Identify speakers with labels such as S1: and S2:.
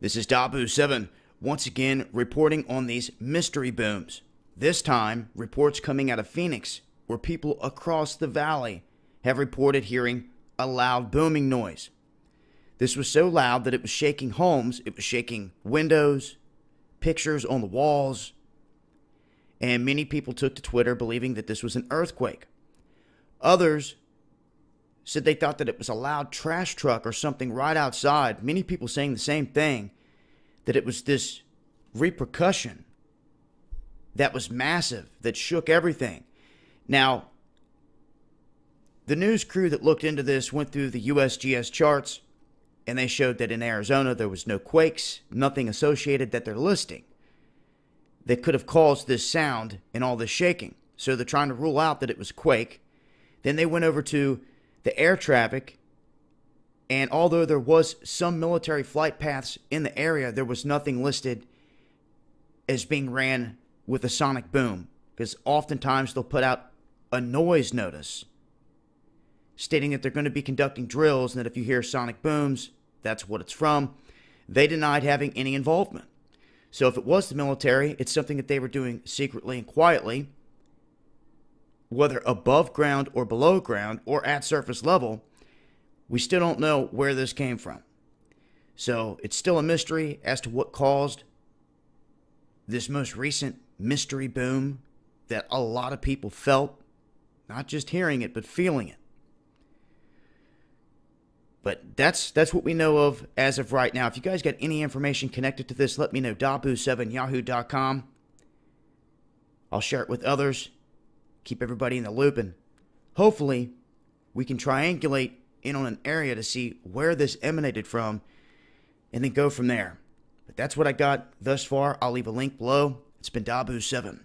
S1: This is Dahboo7, once again reporting on these mystery booms. This time, reports coming out of Phoenix, where people across the valley have reported hearing a loud booming noise. This was so loud that it was shaking homes, it was shaking windows, pictures on the walls, and many people took to Twitter believing that this was an earthquake. Others said they thought that it was a loud trash truck or something right outside. Many people saying the same thing that it was this repercussion that was massive, that shook everything. Now, the news crew that looked into this went through the USGS charts and they showed that in Arizona there was no quakes, nothing associated that they're listing that could have caused this sound and all this shaking. So they're trying to rule out that it was quake. Then they went over to the air traffic, and although there was some military flight paths in the area, there was nothing listed as being ran with a sonic boom because oftentimes they'll put out a noise notice stating that they're going to be conducting drills and that if you hear sonic booms, that's what it's from. They denied having any involvement. So if it was the military, it's something that they were doing secretly and quietly, whether above ground or below ground or at surface level. We still don't know where this came from. So it's still a mystery as to what caused this most recent mystery boom that a lot of people felt, not just hearing it, but feeling it. But that's that's what we know of as of right now. If you guys got any information connected to this, let me know. Dahboo7yahoo.com. I'll share it with others. Keep everybody in the loop, and hopefully, we can triangulate in on an area to see where this emanated from, and then go from there. But that's what I got thus far. I'll leave a link below. It's been Dahboo7.